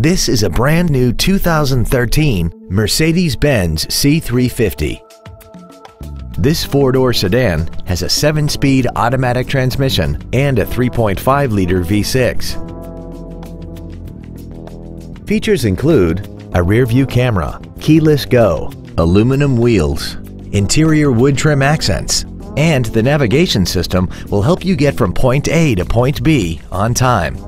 This is a brand new 2013 Mercedes-Benz C350. This four-door sedan has a 7-speed automatic transmission and a 3.5-liter V6. Features include a rear-view camera, keyless go, aluminum wheels, interior wood trim accents, and the navigation system will help you get from point A to point B on time.